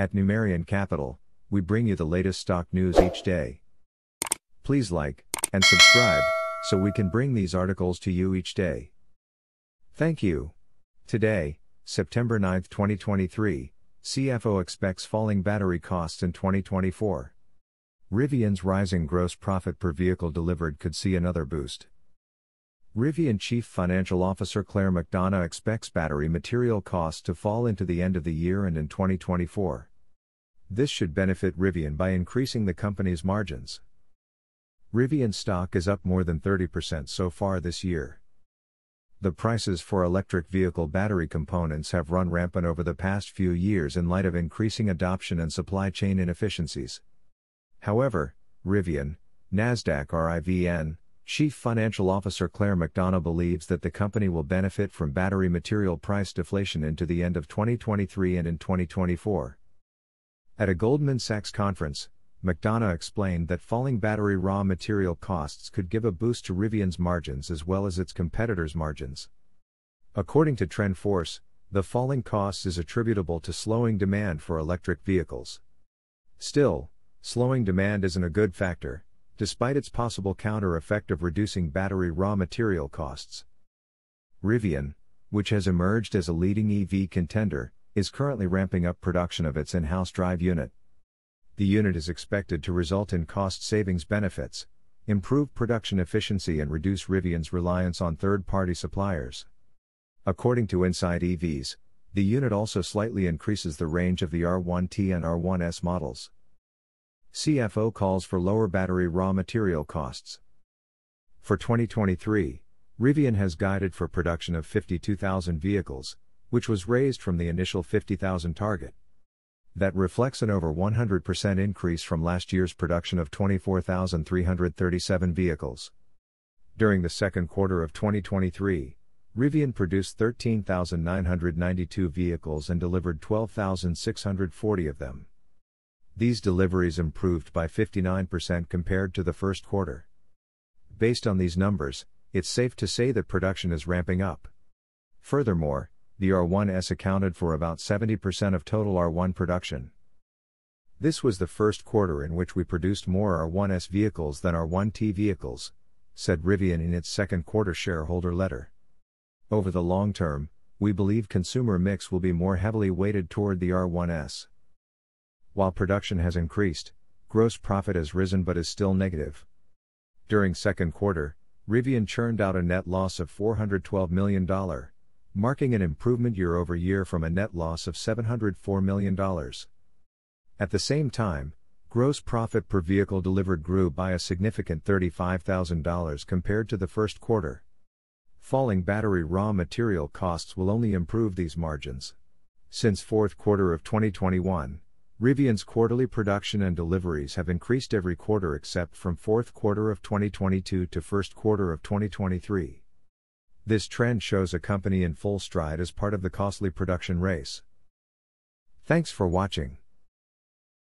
At Numerian Capital, we bring you the latest stock news each day. Please like and subscribe so we can bring these articles to you each day. Thank you. Today, September 9, 2023, CFO expects falling battery costs in 2024. Rivian's rising gross profit per vehicle delivered could see another boost. Rivian Chief Financial Officer Claire McDonough expects battery material costs to fall into the end of the year and in 2024. This should benefit Rivian by increasing the company's margins. Rivian stock is up more than 30% so far this year. The prices for electric vehicle battery components have run rampant over the past few years in light of increasing adoption and supply chain inefficiencies. However, Rivian, NASDAQ RIVN, Chief Financial Officer Claire McDonough believes that the company will benefit from battery material price deflation into the end of 2023 and in 2024. At a Goldman Sachs conference, McDonough explained that falling battery raw material costs could give a boost to Rivian's margins as well as its competitors' margins. According to TrendForce, the falling costs is attributable to slowing demand for electric vehicles. Still, slowing demand isn't a good factor, despite its possible counter effect of reducing battery raw material costs. Rivian, which has emerged as a leading EV contender, is currently ramping up production of its in house drive unit. The unit is expected to result in cost savings benefits, improve production efficiency, and reduce Rivian's reliance on third party suppliers. According to Inside EVs, the unit also slightly increases the range of the R1T and R1S models. CFO calls for lower battery raw material costs. For 2023, Rivian has guided for production of 52,000 vehicles, which was raised from the initial 50,000 target. That reflects an over 100% increase from last year's production of 24,337 vehicles. During the second quarter of 2023, Rivian produced 13,992 vehicles and delivered 12,640 of them. These deliveries improved by 59% compared to the first quarter. Based on these numbers, it's safe to say that production is ramping up. Furthermore, the R1S accounted for about 70% of total R1 production. This was the first quarter in which we produced more R1S vehicles than R1T vehicles, said Rivian in its second quarter shareholder letter. Over the long term, we believe consumer mix will be more heavily weighted toward the R1S. While production has increased, gross profit has risen but is still negative. During second quarter, Rivian churned out a net loss of $412 million, marking an improvement year over year from a net loss of $704 million. At the same time, gross profit per vehicle delivered grew by a significant $35,000 compared to the first quarter. Falling battery raw material costs will only improve these margins. Since fourth quarter of 2021, Rivian's quarterly production and deliveries have increased every quarter except from fourth quarter of 2022 to first quarter of 2023. This trend shows a company in full stride as part of the costly production race. Thanks for watching.